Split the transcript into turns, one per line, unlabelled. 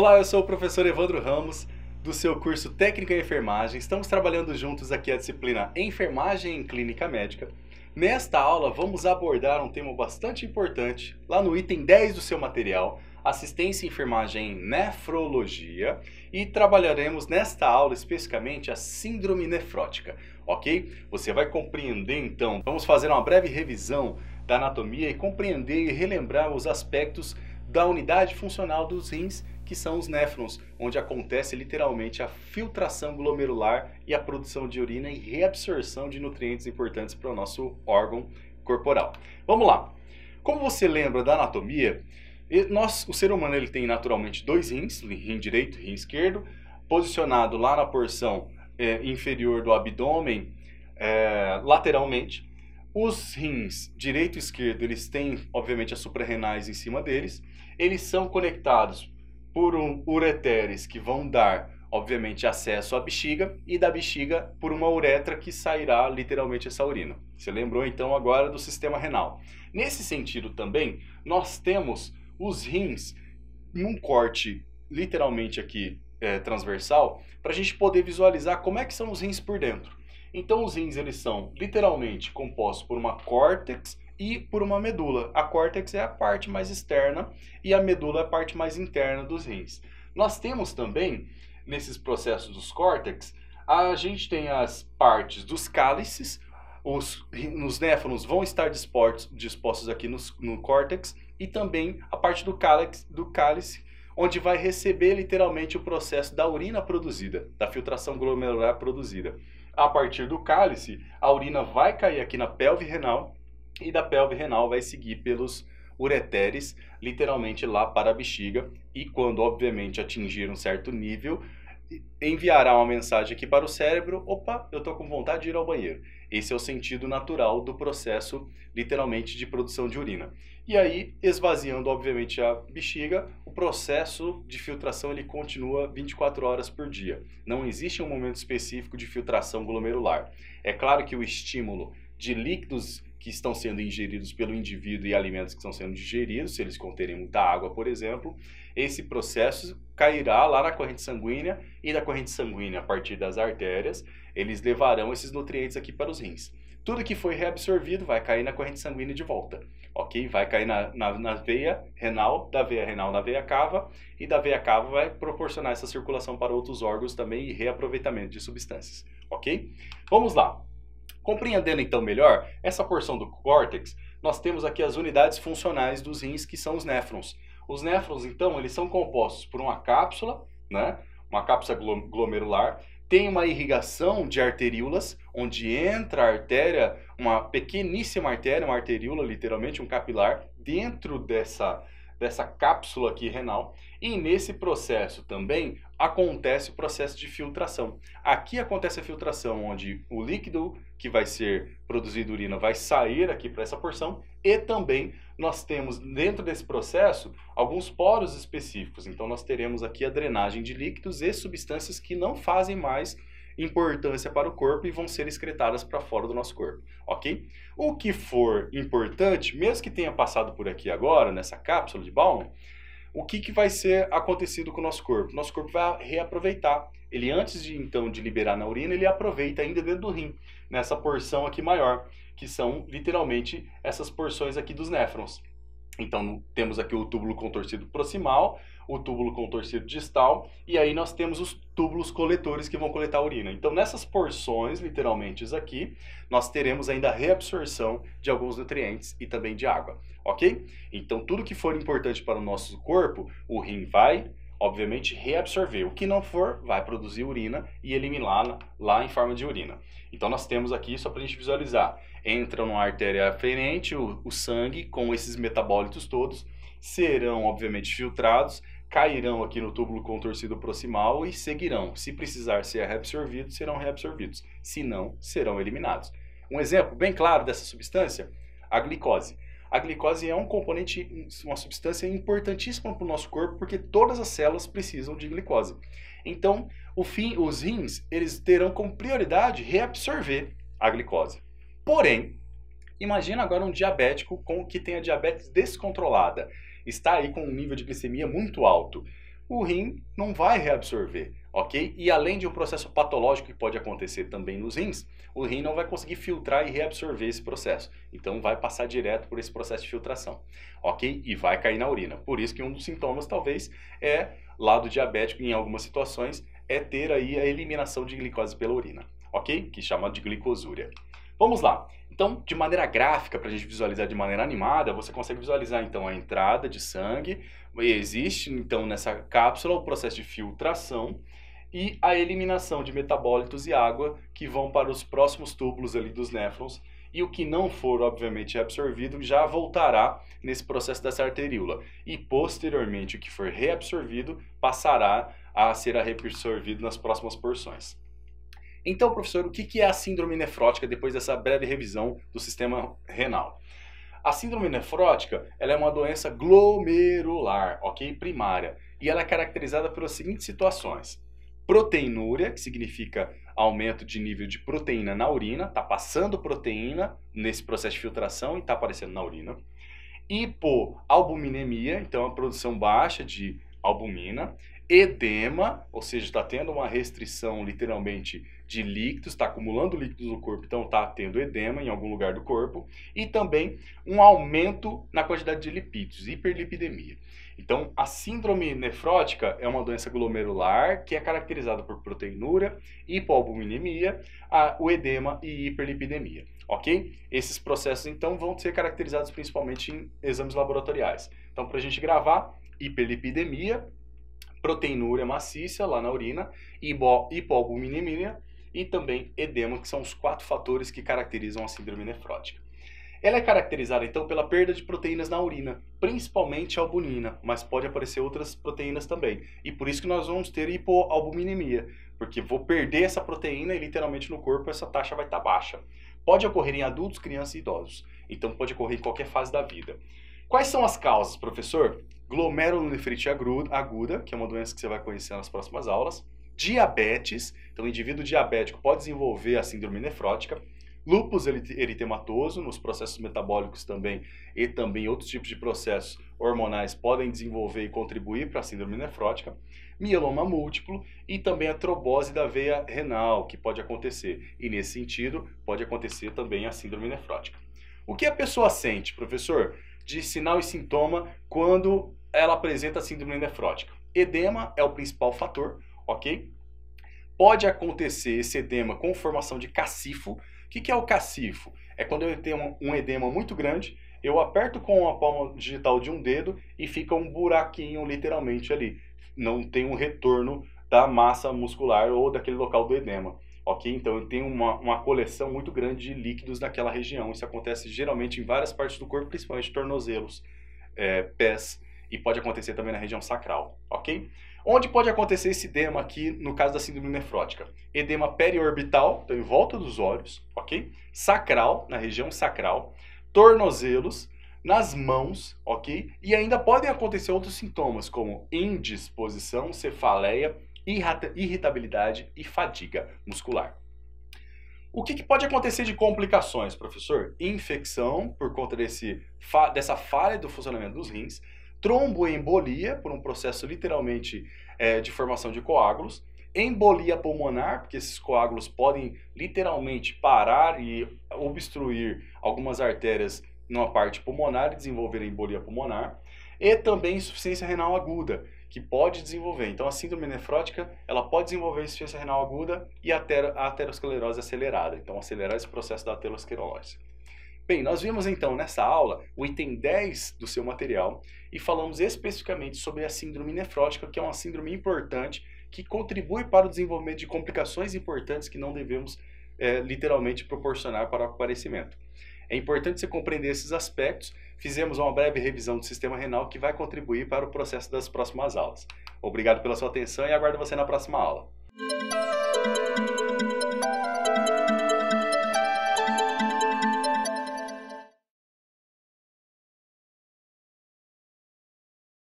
Olá, eu sou o professor Evandro Ramos, do seu curso Técnica em Enfermagem. Estamos trabalhando juntos aqui a disciplina Enfermagem em Clínica Médica. Nesta aula, vamos abordar um tema bastante importante, lá no item 10 do seu material, assistência e enfermagem em nefrologia, e trabalharemos nesta aula especificamente a síndrome nefrótica, ok? Você vai compreender então, vamos fazer uma breve revisão da anatomia e compreender e relembrar os aspectos da unidade funcional dos rins que são os néfrons, onde acontece literalmente a filtração glomerular e a produção de urina e reabsorção de nutrientes importantes para o nosso órgão corporal. Vamos lá. Como você lembra da anatomia, nós, o ser humano ele tem naturalmente dois rins, rim direito e rim esquerdo, posicionado lá na porção é, inferior do abdômen, é, lateralmente. Os rins direito e esquerdo, eles têm, obviamente, as suprarrenais em cima deles. Eles são conectados por um ureteres que vão dar, obviamente, acesso à bexiga e da bexiga por uma uretra que sairá literalmente essa urina. Você lembrou então agora do sistema renal. Nesse sentido também, nós temos os rins num corte literalmente aqui é, transversal para a gente poder visualizar como é que são os rins por dentro. Então os rins eles são literalmente compostos por uma córtex e por uma medula. A córtex é a parte mais externa e a medula é a parte mais interna dos rins. Nós temos também, nesses processos dos córtex, a gente tem as partes dos cálices, os, os néfrons vão estar dispostos, dispostos aqui no, no córtex, e também a parte do cálice, do cálice, onde vai receber literalmente o processo da urina produzida, da filtração glomerular produzida. A partir do cálice, a urina vai cair aqui na pelve renal e da pelve renal vai seguir pelos ureteres, literalmente lá para a bexiga, e quando obviamente atingir um certo nível, enviará uma mensagem aqui para o cérebro, opa, eu estou com vontade de ir ao banheiro. Esse é o sentido natural do processo, literalmente, de produção de urina. E aí, esvaziando, obviamente, a bexiga, o processo de filtração ele continua 24 horas por dia. Não existe um momento específico de filtração glomerular. É claro que o estímulo de líquidos que estão sendo ingeridos pelo indivíduo e alimentos que estão sendo digeridos, se eles conterem muita água, por exemplo, esse processo cairá lá na corrente sanguínea e da corrente sanguínea, a partir das artérias, eles levarão esses nutrientes aqui para os rins. Tudo que foi reabsorvido vai cair na corrente sanguínea de volta, ok? Vai cair na, na, na veia renal, da veia renal na veia cava, e da veia cava vai proporcionar essa circulação para outros órgãos também e reaproveitamento de substâncias, ok? Vamos lá. Compreendendo então melhor essa porção do córtex, nós temos aqui as unidades funcionais dos rins, que são os néfrons. Os néfrons, então, eles são compostos por uma cápsula, né? uma cápsula glomerular, tem uma irrigação de arteríolas, onde entra a artéria, uma pequeníssima artéria, uma arteríola, literalmente, um capilar, dentro dessa, dessa cápsula aqui renal. E nesse processo também acontece o processo de filtração. Aqui acontece a filtração, onde o líquido que vai ser produzido urina vai sair aqui para essa porção e também nós temos dentro desse processo alguns poros específicos. Então nós teremos aqui a drenagem de líquidos e substâncias que não fazem mais importância para o corpo e vão ser excretadas para fora do nosso corpo, ok? O que for importante, mesmo que tenha passado por aqui agora, nessa cápsula de Bowman, o que, que vai ser acontecido com o nosso corpo? Nosso corpo vai reaproveitar. Ele, antes de então de liberar na urina, ele aproveita ainda dentro do rim, nessa porção aqui maior, que são literalmente essas porções aqui dos néfrons. Então, temos aqui o túbulo contorcido proximal, o túbulo contorcido distal, e aí nós temos os túbulos coletores que vão coletar a urina. Então, nessas porções, literalmente aqui, nós teremos ainda a reabsorção de alguns nutrientes e também de água, ok? Então, tudo que for importante para o nosso corpo, o rim vai, obviamente, reabsorver. O que não for, vai produzir urina e eliminá-la lá em forma de urina. Então, nós temos aqui, só para a gente visualizar, entra numa artéria aferente o, o sangue com esses metabólitos todos, serão, obviamente, filtrados, cairão aqui no túbulo contorcido proximal e seguirão. Se precisar ser reabsorvidos, serão reabsorvidos. Se não, serão eliminados. Um exemplo bem claro dessa substância, a glicose. A glicose é um componente, uma substância importantíssima para o nosso corpo, porque todas as células precisam de glicose. Então, fim, os rins, eles terão como prioridade reabsorver a glicose. Porém, imagina agora um diabético com que tenha diabetes descontrolada está aí com um nível de glicemia muito alto. o rim não vai reabsorver, ok? E além de um processo patológico que pode acontecer também nos rins, o rim não vai conseguir filtrar e reabsorver esse processo. Então vai passar direto por esse processo de filtração, ok? E vai cair na urina. Por isso que um dos sintomas talvez é lado diabético em algumas situações é ter aí a eliminação de glicose pela urina, ok? Que chama de glicosúria. Vamos lá. Então, de maneira gráfica, para a gente visualizar de maneira animada, você consegue visualizar então a entrada de sangue, existe então nessa cápsula o processo de filtração e a eliminação de metabólitos e água que vão para os próximos túbulos ali dos néfrons e o que não for, obviamente, absorvido já voltará nesse processo dessa arteríola. E posteriormente, o que for reabsorvido passará a ser reabsorvido nas próximas porções. Então, professor, o que é a síndrome nefrótica depois dessa breve revisão do sistema renal? A síndrome nefrótica ela é uma doença glomerular, ok? Primária. E ela é caracterizada pelas seguintes situações. Proteinúria, que significa aumento de nível de proteína na urina, está passando proteína nesse processo de filtração e está aparecendo na urina. Hipoalbuminemia, então a produção baixa de albumina edema, ou seja, está tendo uma restrição literalmente de líquidos, está acumulando líquidos no corpo, então está tendo edema em algum lugar do corpo, e também um aumento na quantidade de lipídios, hiperlipidemia. Então, a síndrome nefrótica é uma doença glomerular que é caracterizada por proteinúria, hipoalbuminemia, a, o edema e hiperlipidemia, ok? Esses processos, então, vão ser caracterizados principalmente em exames laboratoriais. Então, para a gente gravar, hiperlipidemia, proteinúria maciça lá na urina, hipoalbuminemia e também edema, que são os quatro fatores que caracterizam a síndrome nefrótica. Ela é caracterizada então pela perda de proteínas na urina, principalmente albumina, mas pode aparecer outras proteínas também. E por isso que nós vamos ter hipoalbuminemia, porque vou perder essa proteína e literalmente no corpo essa taxa vai estar tá baixa. Pode ocorrer em adultos, crianças e idosos. Então pode ocorrer em qualquer fase da vida. Quais são as causas, professor? Glomerulonefrite aguda, que é uma doença que você vai conhecer nas próximas aulas, diabetes, então o indivíduo diabético pode desenvolver a síndrome nefrótica, lúpus eritematoso, nos processos metabólicos também, e também outros tipos de processos hormonais podem desenvolver e contribuir para a síndrome nefrótica, mieloma múltiplo e também a trombose da veia renal, que pode acontecer. E nesse sentido, pode acontecer também a síndrome nefrótica. O que a pessoa sente, professor, de sinal e sintoma quando ela apresenta síndrome nefrótica. Edema é o principal fator, ok? Pode acontecer esse edema com formação de cacifo. O que, que é o cacifo? É quando eu tenho um edema muito grande, eu aperto com a palma digital de um dedo e fica um buraquinho literalmente ali. Não tem um retorno da massa muscular ou daquele local do edema. Ok? Então eu tenho uma, uma coleção muito grande de líquidos naquela região. Isso acontece geralmente em várias partes do corpo, principalmente tornozelos, é, pés e pode acontecer também na região sacral, ok? Onde pode acontecer esse edema aqui no caso da síndrome nefrótica? Edema periorbital, então em volta dos olhos, ok? Sacral, na região sacral, tornozelos, nas mãos, ok? E ainda podem acontecer outros sintomas como indisposição, cefaleia, irritabilidade e fadiga muscular. O que, que, pode acontecer de complicações, professor? Infecção por conta desse, dessa falha do funcionamento dos rins, tromboembolia, por um processo literalmente é, de formação de coágulos, embolia pulmonar, porque esses coágulos podem literalmente parar e obstruir algumas artérias numa parte pulmonar e desenvolver embolia pulmonar, e também insuficiência renal aguda, que pode desenvolver. Então a síndrome nefrótica, ela pode desenvolver insuficiência renal aguda e a aterosclerose acelerada, então acelerar esse processo da aterosclerose. Bem, nós vimos então nessa aula o item 10 do seu material e falamos especificamente sobre a síndrome nefrótica, que é uma síndrome importante que contribui para o desenvolvimento de complicações importantes que não devemos é, literalmente proporcionar para o aparecimento. É importante você compreender esses aspectos. Fizemos uma breve revisão do sistema renal que vai contribuir para o processo das próximas aulas. Obrigado pela sua atenção e aguardo você na próxima aula.